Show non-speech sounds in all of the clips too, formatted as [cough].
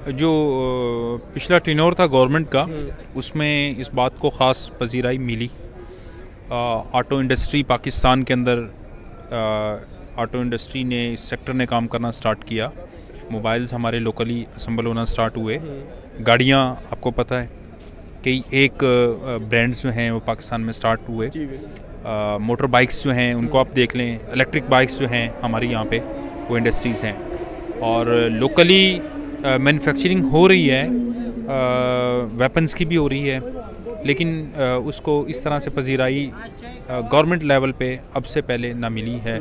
जो पिछला टिनोर था गवर्नमेंट का उसमें इस बात को ख़ास पजीराई मिली। ऑटो इंडस्ट्री पाकिस्तान के अंदर ऑटो इंडस्ट्री ने इस सेक्टर ने काम करना स्टार्ट किया। मोबाइल्स हमारे लोकली असम्बल होना स्टार्ट हुए। गाड़ियाँ आपको पता है कई एक ब्रांड्स जो हैं वो पाकिस्तान में स्टार्ट हुए। मोटर बाइक्स जो हैं उनको आप देख लें। इलेक्ट्रिक बाइक्स जो हैं हमारी यहाँ पे वो इंडस्ट्रीज़ हैं। और लोकली मैन्युफैक्चरिंग हो रही है वेपन्स की भी हो रही है लेकिन उसको इस तरह से पजीराई गवर्नमेंट लेवल पे अब से पहले ना मिली है।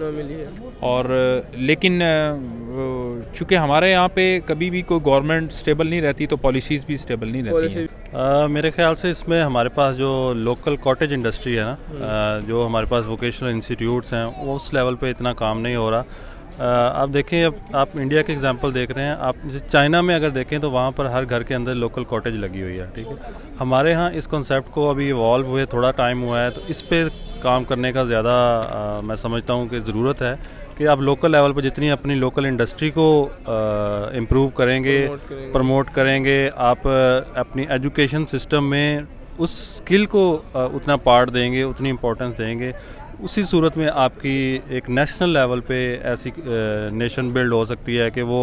और लेकिन चूँकि हमारे यहाँ पे कभी भी कोई गवर्नमेंट स्टेबल नहीं रहती तो पॉलिसीज़ भी स्टेबल नहीं रहती हैं। अ, मेरे ख्याल से इसमें हमारे पास जो लोकल कॉटेज इंडस्ट्री है ना जो हमारे पास वोकेशनल इंस्टीट्यूट्स हैं उस लेवल पे इतना काम नहीं हो रहा। आप देखें अब आप इंडिया के एग्जांपल देख रहे हैं। आप जैसे चाइना में अगर देखें तो वहाँ पर हर घर के अंदर लोकल कॉटेज लगी हुई है ठीक है? हमारे यहाँ इस कॉन्सेप्ट को अभी इवॉल्व हुए थोड़ा टाइम हुआ है तो इस पर काम करने का ज़्यादा मैं समझता हूँ कि ज़रूरत है कि आप लोकल लेवल पर जितनी अपनी लोकल इंडस्ट्री को इम्प्रूव करेंगे प्रमोट करेंगे। आप अपनी एजुकेशन सिस्टम में उस स्किल को उतना पार्ट देंगे उतनी इम्पोर्टेंस देंगे। उसी सूरत में आपकी एक नेशनल लेवल पे ऐसी नेशन बिल्ड हो सकती है कि वो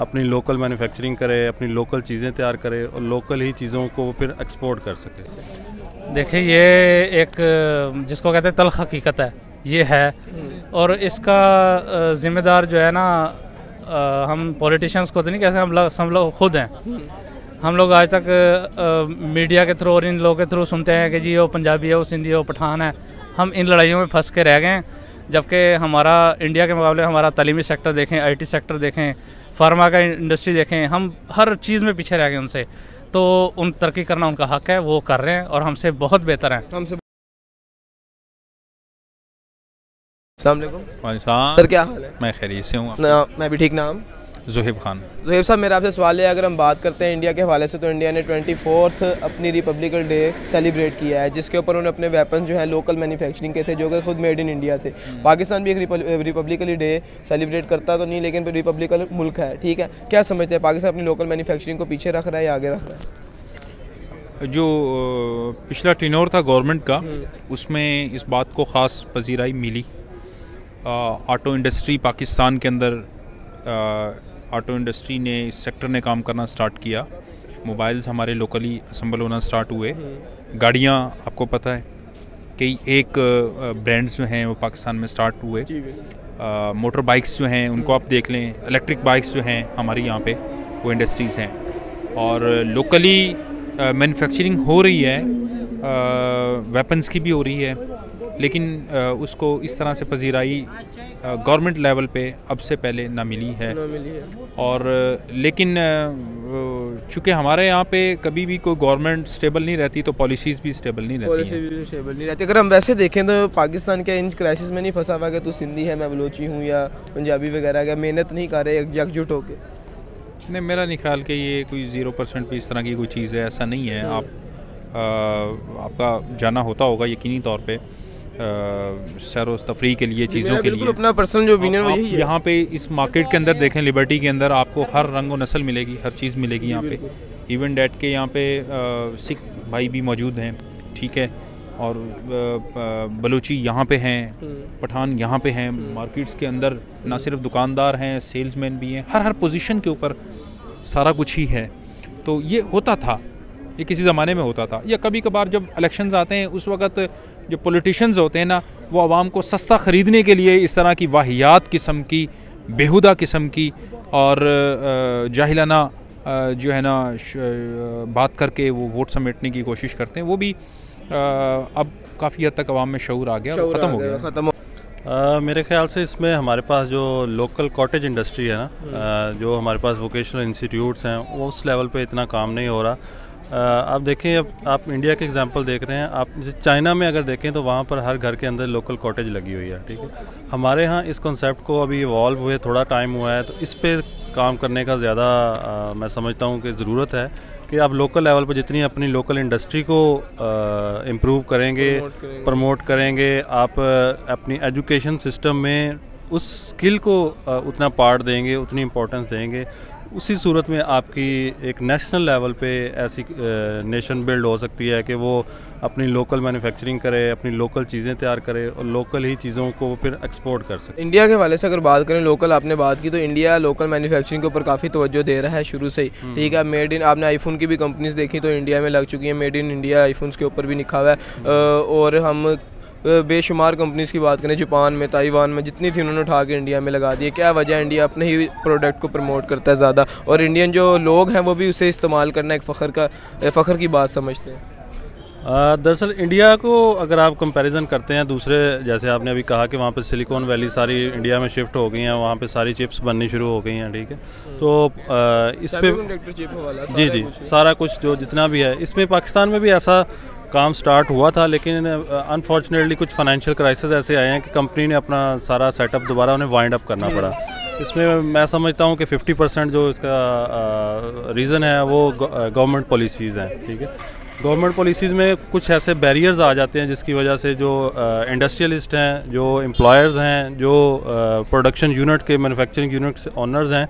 अपनी लोकल मैन्युफैक्चरिंग करे, अपनी लोकल चीज़ें तैयार करे और लोकल ही चीज़ों को फिर एक्सपोर्ट कर सके। देखिए, ये एक, जिसको कहते हैं तल्ख हकीकत है, ये है। और इसका जिम्मेदार जो है ना हम पॉलिटिशियंस को तो नहीं कहते हम लोग हम लोग खुद हैं। हम लोग आज तक मीडिया के थ्रू और इन लोगों के थ्रू सुनते हैं कि जी, वो पंजाबी है, वो सिंधी है, वो पठान है। हम इन लड़ाइयों में फंस के रह गए जबकि हमारा इंडिया के मुकाबले हमारा तलीमी सेक्टर देखें आईटी सेक्टर देखें फार्मा का इंडस्ट्री देखें हम हर चीज़ में पीछे रह गए उनसे। तो उन तरक्की करना उनका हक है वो कर रहे हैं और हमसे बहुत बेहतर हैं। हमसे सर क्या हाल है? मैं खैरियत से हूँ। मैं भी ठीक नाम जुहेब खान। जोहेब साहब मेरा आपसे सवाल है अगर हम बात करते हैं इंडिया के हवाले से तो इंडिया ने ट्वेंटी फोर्थ अपनी रिपब्लिकल डे सेलिब्रेट किया है जिसके ऊपर उन्होंने अपने वेपन जो है लोकल मैन्युफैक्चरिंग के थे जो कि खुद मेड इन इंडिया थे। पाकिस्तान भी एक रिपब्लिकली डे सेलिब्रेट करता तो नहीं लेकिन रिपब्लिकल मुल्क है ठीक है? क्या समझते हैं पाकिस्तान अपनी लोकल मैन्युफैक्चरिंग को पीछे रख रहा है या आगे रख रहा है? जो पिछला टिनोर था गवर्नमेंट का उसमें इस बात को ख़ास पजीराई मिली। ऑटो इंडस्ट्री पाकिस्तान के अंदर ऑटो इंडस्ट्री ने इस सेक्टर ने काम करना स्टार्ट किया। मोबाइल्स हमारे लोकली असम्बल होना स्टार्ट हुए। गाड़ियाँ आपको पता है कई एक ब्रांड्स जो हैं वो पाकिस्तान में स्टार्ट हुए। मोटर बाइक्स जो हैं उनको आप देख लें इलेक्ट्रिक बाइक्स जो हैं हमारी यहाँ पे वो इंडस्ट्रीज़ हैं। और लोकली मैन्युफैक्चरिंग हो रही है वेपन्स की भी हो रही है। लेकिन उसको इस तरह से पजीराई गवर्नमेंट लेवल पे अब से पहले ना मिली है। और लेकिन चूँकि हमारे यहाँ पे कभी भी कोई गवर्नमेंट स्टेबल नहीं रहती तो पॉलिसीज़ भी स्टेबल नहीं रहती पॉलिसी भी स्टेबल नहीं रहती। अगर हम वैसे देखें तो पाकिस्तान के इन क्राइसिस में नहीं फंसा हुआ कि तू सिंधी है मैं बलोची हूँ या पंजाबी वगैरह का मेहनत नहीं कर रहे एक- एकजुट होके। नहीं मेरा नहीं ख्याल कि ये कोई ज़ीरो परसेंट भी इस तरह की कोई चीज़ है ऐसा नहीं है। आप अ, आपका जाना होता होगा यकीनी तौर पे। अ, सैर तफरी के लिए चीज़ों के लिए। अपना पर्सनल जो ओपिनियन वो यही है। यहाँ पे इस मार्केट के अंदर देखें लिबर्टी के अंदर आपको हर रंग व नस्ल मिलेगी हर चीज़ मिलेगी यहाँ पे। इवन डैट के यहाँ पे सिख भाई भी मौजूद हैं ठीक है? और बलूची यहाँ पे हैं पठान यहाँ पे हैं। मार्केट्स के अंदर ना सिर्फ़ दुकानदार हैं सेल्समैन भी हैं। हर हर पोजीशन के ऊपर सारा कुछ ही है। तो ये होता था। ये किसी ज़माने में होता था। या कभी कभार जब इलेक्शंस आते हैं उस वक्त जो पॉलिटिशियंस होते हैं ना वो आवाम को सस्ता ख़रीदने के लिए इस तरह की वाहियात किस्म की बेहुदा किस्म की और जाहिलाना जो है ना बात करके वो वोट समेटने की कोशिश करते हैं वो भी अब काफ़ी हद तक आवाम में शूर आ गया ख़त्म हो गया ख़त्म हो अ, मेरे ख्याल से इसमें हमारे पास जो लोकल कॉटेज इंडस्ट्री है ना अ, जो हमारे पास वोकेशनल इंस्टीट्यूट्स हैं उस लेवल पे इतना काम नहीं हो रहा। आप देखें अब आप इंडिया के एग्जांपल देख रहे हैं। आप जैसे चाइना में अगर देखें तो वहाँ पर हर घर के अंदर लोकल कॉटेज लगी हुई है ठीक है? हमारे यहाँ इस कॉन्सेप्ट को अभी इवॉल्व हुए थोड़ा टाइम हुआ है तो इस पर काम करने का ज़्यादा मैं समझता हूँ कि ज़रूरत है कि आप लोकल लेवल पर जितनी अपनी लोकल इंडस्ट्री को इम्प्रूव करेंगे प्रमोट करेंगे। आप अपनी एजुकेशन सिस्टम में उस स्किल को उतना पार्ट देंगे उतनी इम्पोर्टेंस देंगे। उसी सूरत में आपकी एक नेशनल लेवल पे ऐसी नेशन बिल्ड हो सकती है कि वो अपनी लोकल मैन्युफैक्चरिंग करे अपनी लोकल चीज़ें तैयार करे और लोकल ही चीज़ों को फिर एक्सपोर्ट कर सके इंडिया के हवाले से अगर बात करें लोकल आपने बात की तो इंडिया लोकल मैन्युफैक्चरिंग के ऊपर काफ़ी तवज्जो दे रहा है शुरू से ही हम्म। ठीक है मेड इन आपने आईफोन की भी कंपनीज़ देखी तो इंडिया में लग चुकी हैं मेड इन इंडिया आईफोन्स के ऊपर भी लिखा हुआ है हम्म। और हम बेशुमार कंपनीज़ की बात करें, जापान में, ताइवान में, जितनी थी उन्होंने उठा के इंडिया में लगा दी है क्या वजह इंडिया अपने ही प्रोडक्ट को प्रमोट करता है ज़्यादा? और इंडियन जो लोग हैं, वो भी उसे इस्तेमाल करना एक फ़ख्र का, फ़खर की बात समझते हैं। दरअसल इंडिया को अगर आप कंपैरिजन करते हैं दूसरे जैसे आपने अभी कहा कि वहाँ पे सिलिकॉन वैली सारी इंडिया में शिफ्ट हो गई हैं वहाँ पे सारी चिप्स बननी शुरू हो गई हैं ठीक है? तो आ, इस पे जी जी सारा कुछ जो जितना भी है। इसमें पाकिस्तान में भी ऐसा काम स्टार्ट हुआ था लेकिन अनफॉर्चुनेटली कुछ फाइनेंशियल क्राइसिस ऐसे आए हैं कि कंपनी ने अपना सारा सेटअप दोबारा उन्हें वाइंड अप करना पड़ा। इसमें मैं समझता हूँ कि 50 परसेंट जो इसका रीज़न है वो गवर्नमेंट पॉलिसीज़ हैं ठीक है? गवर्नमेंट पॉलिसीज़ में कुछ ऐसे बैरियर्स आ जाते हैं जिसकी वजह से जो इंडस्ट्रियलिस्ट हैं, जो एम्प्लॉयर्स हैं, जो प्रोडक्शन यूनिट के मैन्युफैक्चरिंग यूनिट ऑनर्स हैं,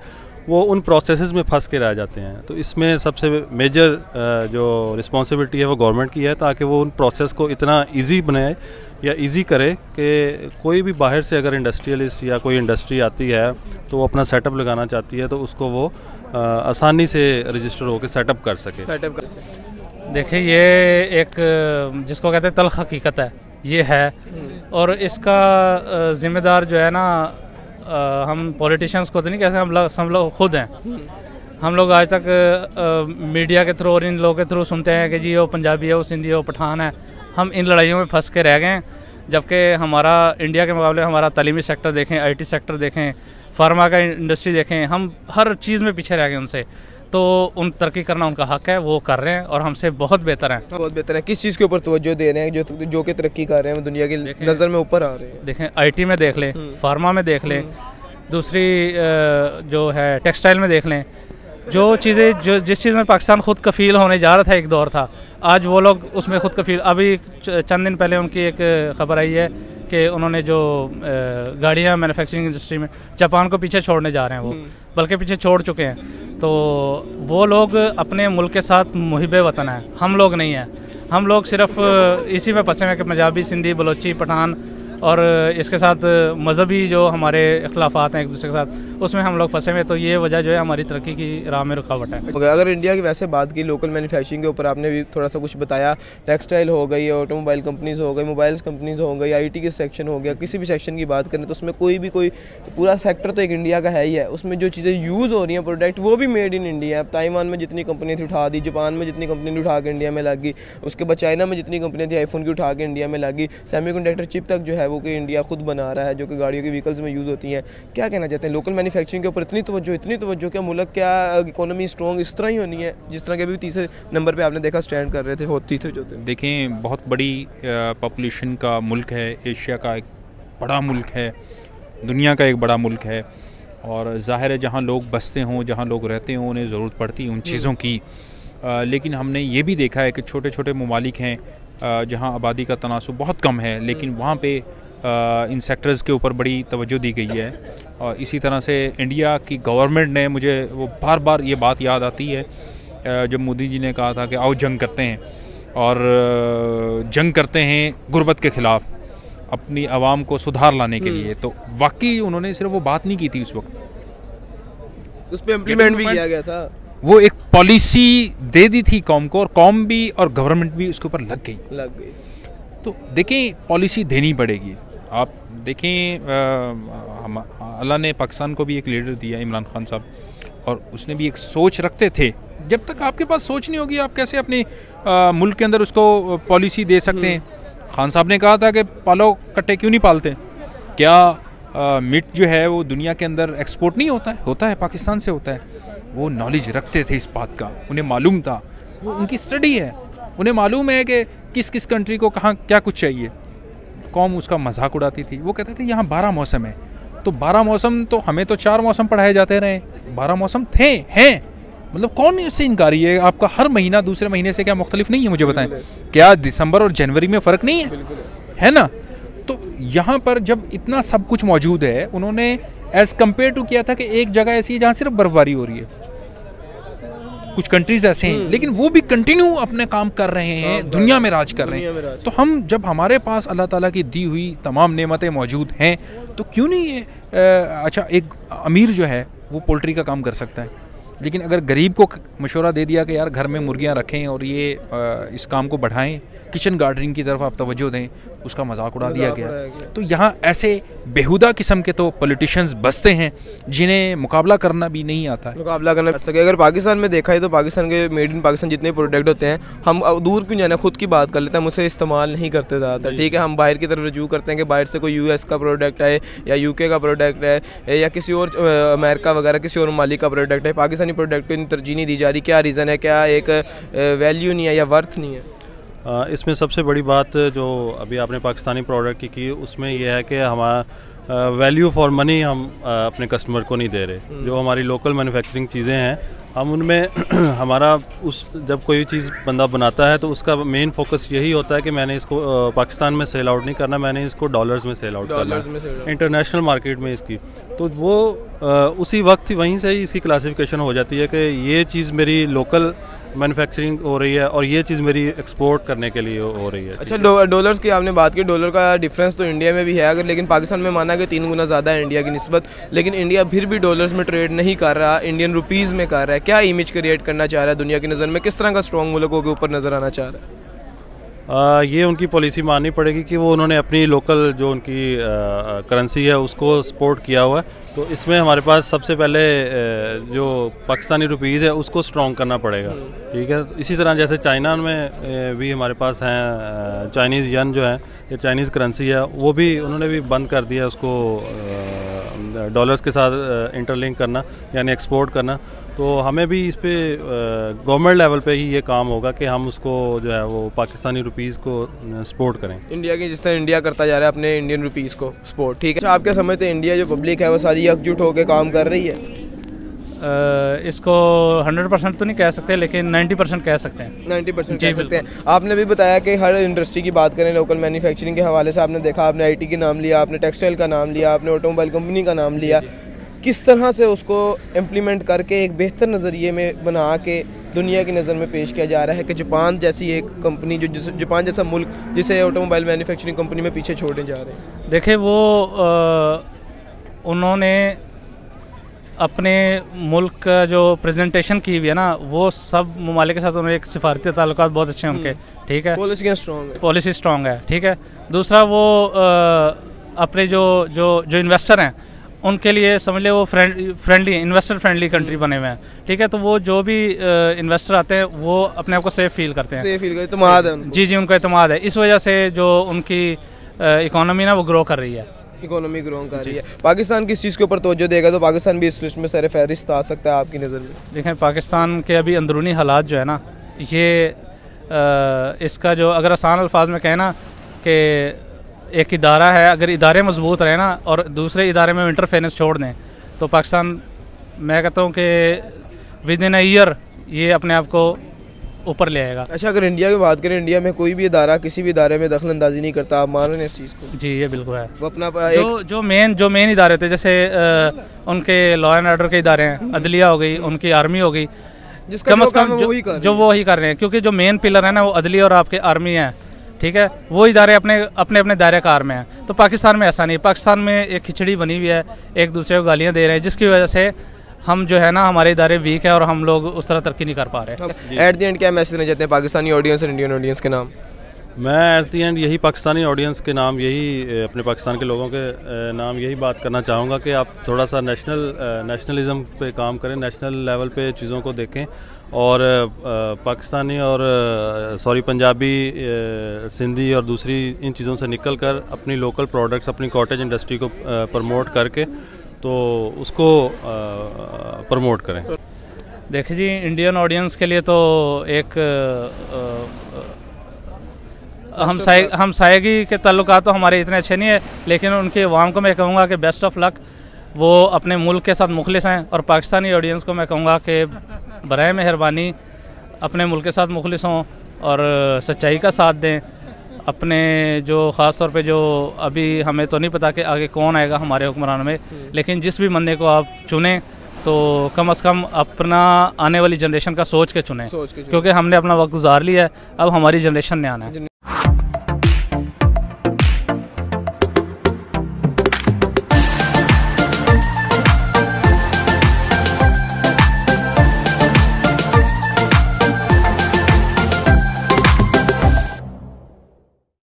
वो उन प्रोसेसेस में फंस के रह जाते हैं। तो इसमें सबसे मेजर जो रिस्पॉन्सिबिलिटी है वो गवर्नमेंट की है ताकि वो उन प्रोसेस को इतना इजी बनाए या इजी करे कि कोई भी बाहर से अगर इंडस्ट्रियलिस्ट या कोई इंडस्ट्री आती है तो वो अपना सेटअप लगाना चाहती है तो उसको वो आसानी से रजिस्टर होकर सेटअप कर सके। सेटअप कर सके। देखिए, ये एक, जिसको कहते हैं तलख हकीकत है, ये है। और इसका ज़िम्मेदार जो है ना हम पॉलिटिशियंस को तो नहीं कहते हम लोग हम लोग खुद हैं। हम लोग आज तक मीडिया के थ्रू और इन लोगों के थ्रू सुनते हैं कि जी, वो पंजाबी है, वो सिंधी है, वो पठान है। हम इन लड़ाइयों में फंस के रह गए जबकि हमारा, इंडिया के मुकाबले हमारा तलीमी सेक्टर देखें, आईटी सेक्टर देखें, फार्मा का इंडस्ट्री देखें, हम हर चीज़ में पीछे रह गए उनसे। तो उन तरक्की करना उनका हक है वो कर रहे हैं और हमसे बहुत बेहतर हैं। बहुत बेहतर है। किस चीज़ के ऊपर तवज्जो दे रहे हैं? जो जो कि तरक्की कर रहे हैं दुनिया की नज़र में ऊपर आ रहे हैं। देखें आईटी में देख लें फार्मा में देख लें दूसरी जो है टेक्सटाइल में देख लें जो चीज़ें जो जिस चीज़ में पाकिस्तान खुद कफील होने जा रहा था एक दौर था आज वो लोग उसमें खुद कफील अभी चंद दिन पहले उनकी एक खबर आई है कि उन्होंने जो गाड़ियाँ मैन्युफैक्चरिंग इंडस्ट्री में जापान को पीछे छोड़ने जा रहे हैं वो बल्कि पीछे छोड़ चुके हैं। तो वो लोग अपने मुल्क के साथ मुहिब वतन हैं। हम लोग नहीं हैं। हम लोग सिर्फ़ इसी में फंसे हैं कि पंजाबी सिंधी बलोची पठान और इसके साथ मज़हबी जो हमारे अख्लाफात हैं एक दूसरे के साथ, उसमें हम लोग फंसे हुए तो ये वजह जो है हमारी तरक्की की राह में रुकावट है। अगर इंडिया की वैसे बात की लोकल मैन्युफैक्चरिंग के ऊपर, आपने भी थोड़ा सा कुछ बताया टेक्सटाइल हो गई ऑटोमोबाइल कंपनीज़ हो गई मोबाइल कंपनीज़ हो गई आई के सेक्शन हो गया, किसी भी सेक्शन की बात करें तो उसमें कोई भी कोई, पूरा सेक्टर तो एक इंडिया का है ही है। उसमें जो चीज़ें यूज़ हो रही हैं प्रोडक्ट वो भी मेड इन इंडिया अब ताइवान में जितनी कंपनी थी उठा दी, जापान में जितनी कंपनी ने उठा के इंडिया में लागी, उसके बाद चाइना में जितनी कंपनी थी आईफोन की उठा के इंडिया में लागी सेमी चिप तक जो है वो कि इंडिया खुद बना रहा है जो कि गाड़ियों की व्हीकल्स में यूज़ होती हैं। क्या कहना चाहते हैं? लोकल मैन्युफैक्चरिंग के ऊपर इतनी तवज्जो इतनी तवज्जो क्या मुल्क क्या इकोनॉमी स्ट्रॉन्ग इस तरह ही होनी है जिस तरह के अभी तीसरे नंबर पर आपने देखा स्टैंड कर रहे थे होती थे जो देखें बहुत बड़ी पॉपुलेशन का मुल्क है एशिया का एक बड़ा मुल्क है दुनिया का एक बड़ा मुल्क है और ज़ाहिर है जहाँ लोग बसते हों जहाँ लोग रहते हों उन्हें ज़रूरत पड़ती है उन चीज़ों की। आ, लेकिन हमने ये भी देखा है कि छोटे छोटे ममालिक हैं जहाँ आबादी का तनासब बहुत कम है लेकिन वहाँ पे इन सेक्टर्स के ऊपर बड़ी तवज्जो दी गई है। और इसी तरह से इंडिया की गवर्नमेंट ने मुझे वो बार बार ये बात याद आती है जब मोदी जी ने कहा था कि आओ जंग करते हैं और जंग करते हैं गुर्बत के ख़िलाफ़ अपनी आवाम को सुधार लाने के लिए। तो वाकई उन्होंने सिर्फ़ वो बात नहीं की थी उस वक्त। उस पर इम्प्लीमेंट भी किया गया था। वो एक पॉलिसी दे दी थी कौम को और कौम भी और गवर्नमेंट भी उसके ऊपर लग गई। लग गई। तो देखें पॉलिसी देनी पड़ेगी। आप देखें हम अल्लाह ने पाकिस्तान को भी एक लीडर दिया इमरान खान साहब और उसने भी एक सोच रखते थे। जब तक आपके पास सोच नहीं होगी आप कैसे अपने आ, मुल्क के अंदर उसको पॉलिसी दे सकते हैं? खान साहब ने कहा था कि पालो कट्टे क्यों नहीं पालते? क्या आ, मीट जो है वो दुनिया के अंदर एक्सपोर्ट नहीं होता है? होता है पाकिस्तान से होता है। वो नॉलेज रखते थे इस बात का उन्हें मालूम था। वो उनकी स्टडी है। उन्हें मालूम है कि किस किस कंट्री को कहाँ क्या कुछ चाहिए। कौम उसका मज़ाक उड़ाती थी। वो कहते थे यहाँ बारह मौसम है। तो बारह मौसम तो हमें तो चार मौसम पढ़ाए जाते रहे। बारह मौसम थे हैं। मतलब कौन इससे इनकारी है आपका हर महीना दूसरे महीने से क्या मुख्तलिफ़ नहीं है मुझे बताएँ? क्या दिसंबर और जनवरी में फ़र्क नहीं है। है ना? तो यहाँ पर जब इतना सब कुछ मौजूद है उन्होंने एज़ कंपेयर टू किया था कि एक जगह ऐसी है जहाँ सिर्फ़ बर्फबारी हो रही है। कुछ कंट्रीज़ ऐसे हैं लेकिन वो भी कंटिन्यू अपने काम कर रहे हैं दुनिया में राज कर रहे हैं। तो हम जब हमारे पास अल्लाह ताला की दी हुई तमाम नेमतें मौजूद हैं तो क्यों नहीं ये अच्छा एक अमीर जो है वो पोल्ट्री का काम कर सकता है। लेकिन अगर गरीब को मशवरा दे दिया कि यार घर में मुर्गियाँ रखें और ये इस काम को बढ़ाएँ किचन गार्डनिंग की तरफ़ आप तवज्जो दें उसका मज़ाक उड़ा दिया गया। गया। तो यहाँ ऐसे बेहुदा किस्म के तो पॉलिटिशियंस बसते हैं जिन्हें मुकाबला करना भी नहीं आता। है मुकाबला करना कर सके। अगर पाकिस्तान में देखा है तो पाकिस्तान के मेड इन पाकिस्तान जितने प्रोडक्ट होते हैं हम दूर क्यों जाना? खुद की बात कर लेते हैं हम उसे इस्तेमाल नहीं करते ज़्यादातर ठीक है? हम बाहर की तरफ़ रजू करते हैं कि बाहर से कोई यूएस का प्रोडक्ट है या यूके का प्रोडक्ट है या किसी और अमेरिका वगैरह किसी और मालिक का प्रोडक्ट है पाकिस्तानी प्रोडक्ट को इतनी तरजीह नहीं दी जा रही। क्या रीज़न है? क्या एक वैल्यू नहीं है या वर्थ नहीं है? इसमें सबसे बड़ी बात जो अभी आपने पाकिस्तानी प्रोडक्ट की की उसमें यह है कि हमारा वैल्यू फॉर मनी हम आ, अपने कस्टमर को नहीं दे रहे। जो हमारी लोकल मैन्युफैक्चरिंग चीज़ें हैं हम उनमें [clears throat] हमारा उस जब कोई चीज़ बंदा बनाता है तो उसका मेन फोकस यही होता है कि मैंने इसको पाकिस्तान में सेल आउट नहीं करना मैंने इसको डॉलर्स में सेल आउट करना। इंटरनेशनल मार्केट में इसकी। तो वो आ, उसी वक्त वहीं से ही इसकी क्लासिफिकेशन हो जाती है कि ये चीज़ मेरी लोकल मैन्युफैक्चरिंग हो रही है और ये चीज़ मेरी एक्सपोर्ट करने के लिए हो रही है अच्छा डॉलर डॉलर्स की आपने बात की डॉलर का डिफरेंस तो इंडिया में भी है अगर लेकिन पाकिस्तान में माना कि तीन गुना ज़्यादा है इंडिया की नस्बत लेकिन इंडिया फिर भी डॉलर्स में ट्रेड नहीं कर रहा इंडियन रुपीज़ में कर रहा है। क्या इमेज क्रिएट करना चाह रहा है दुनिया की नज़र में? किस तरह का स्ट्रॉन्ग मुल्कों के ऊपर नज़र आना चाह रहा है? आ, ये उनकी पॉलिसी माननी पड़ेगी कि वो उन्होंने अपनी लोकल जो उनकी करेंसी है उसको सपोर्ट किया हुआ है। तो इसमें हमारे पास सबसे पहले जो पाकिस्तानी रुपीज़ है उसको स्ट्रॉन्ग करना पड़ेगा। ठीक है? इसी तरह जैसे चाइना में भी हमारे पास हैं चाइनीज़ यन जो है या चाइनीज़ करेंसी है वो भी उन्होंने भी बंद कर दिया उसको आ, डॉलर्स के साथ इंटरलिंक करना, यानी एक्सपोर्ट करना। तो हमें भी इस पर गवर्नमेंट लेवल पे ही ये काम होगा कि हम उसको जो है, वो पाकिस्तानी रुपीज़ को सपोर्ट करें। इंडिया की जिस तरह इंडिया करता जा रहा है अपने इंडियन रुपीज़ को सपोर्ट ठीक है? आपके आप क्या समझते हैं, इंडिया जो पब्लिक है, वो सारी एकजुट होकर काम कर रही है? इसको 100 परसेंट तो नहीं कह सकते लेकिन 90 परसेंट कह सकते हैं। नाइन्टी परसेंट कह सकते हैं। आपने भी बताया कि हर इंडस्ट्री की बात करें लोकल मैन्युफैक्चरिंग के हवाले से आपने देखा आपने आईटी के नाम लिया आपने टेक्सटाइल का नाम लिया आपने ऑटोमोबाइल कंपनी का नाम लिया। किस तरह से उसको इम्प्लीमेंट करके एक बेहतर नज़रिए में बना के दुनिया की नज़र में पेश किया जा रहा है कि जापान जैसी एक कंपनी जो जापान जैसा मुल्क जिसे ऑटोमोबाइल मैन्युफैक्चरिंग कंपनी में पीछे छोड़ने जा रहे हैं? देखिए वो उन्होंने अपने मुल्क का जो प्रेजेंटेशन की हुई है ना वो सब ममालिक के साथ उन्होंने एक सिफारती ताल्लुक बहुत अच्छे हैं उनके ठीक है? पॉलिसियाँ स्ट्रॉन्ग है। पॉलिसी स्ट्रांग है ठीक है? दूसरा वो अपने जो जो जो इन्वेस्टर हैं उनके लिए समझ ले वो friend friendly investor friendly country बने हुए हैं ठीक है? तो वो जो भी इन्वेस्टर आते हैं वो अपने आप को सेफ़ फील करते हैं। से फील कर इतमाद है जी जी उनको अतमाद है। इस वजह से जो उनकी इकोनॉमी ना वो ग्रो कर रही है। इकोनॉमी ग्रो कर रही है। पाकिस्तान किस चीज़ के ऊपर तवज्जो देगा? तो पाकिस्तान भी इस लिस्ट में सर फहरिस्त आ सकता है आपकी नज़र में। देखें पाकिस्तान के अभी अंदरूनी हालात जो है ना ये इसका जो अगर आसान अल्फाज में कहें ना कि एक इदारा है अगर इदारे मज़बूत रहे ना और दूसरे इदारे में इंटरफेरेंस छोड़ दें तो पाकिस्तान मैं कहता हूँ कि विद इन ईयर ये अपने आप को ऊपर ले आएगा। अच्छा अगर इंडिया की बात करें इंडिया में कोई भी इदारा किसी भी इदारे में दखल अंदाजी नहीं करता आप मान रहे हैं इस चीज़ को? जी ये बिल्कुल है। वो अपना जो जो मेन जो मेन इदारे हैं जैसे अ, उनके लॉ एंड ऑर्डर के इदारे हैं अदलिया हो गई उनकी आर्मी हो गई कम अज कम जो वही कर रहे जो वो ही कर रहे हैं क्योंकि जो मेन पिलर है ना वो अदली और आपके आर्मी है ठीक है? वो इदारे अपने अपने अपने दायरे कार में हैं। तो पाकिस्तान में ऐसा नहीं पाकिस्तान में एक खिचड़ी बनी हुई है एक दूसरे को गालियाँ दे रहे हैं जिसकी वजह से हम जो है ना हमारे इदारे वीक है और हम लोग उस तरह तरक्की नहीं कर पा रहे। एट द एंड क्या मैसेज देना चाहते हैं पाकिस्तानी ऑडियंस और इंडियन ऑडियंस के नाम? मैं एट दी एंड यही पाकिस्तानी ऑडियंस के नाम यही अपने पाकिस्तान के लोगों के नाम यही बात करना चाहूँगा कि आप थोड़ा सा नेशनल नेशनलिज्म पे काम करें नेशनल लेवल पे चीज़ों को देखें। और पाकिस्तानी और सॉरी पंजाबी सिंधी और दूसरी इन चीज़ों से निकल कर अपनी लोकल प्रोडक्ट्स अपनी कॉटेज इंडस्ट्री को प्रमोट करके तो उसको प्रमोट करें। देखिए जी इंडियन ऑडियंस के लिए तो एक अ, हम साय हम सायगी के ताल्लुकात तो हमारे इतने अच्छे नहीं है लेकिन उनके अवाम को मैं कहूँगा कि बेस्ट ऑफ़ लक वो अपने मुल्क के साथ मुखलिस हैं और पाकिस्तानी ऑडियंस को मैं कहूँगा कि बर मेहरबानी अपने मुल्क के साथ मुखलिस हों और सच्चाई का साथ दें। अपने जो ख़ास तौर पे जो अभी हमें तो नहीं पता कि आगे कौन आएगा हमारे हुक्मरान में लेकिन जिस भी बंदे को आप चुनें तो कम से कम अपना आने वाली जनरेशन का सोच के चुने। सोच के चुनें। क्योंकि हमने अपना वक्त गुजार लिया है अब हमारी जनरेशन ने आना है।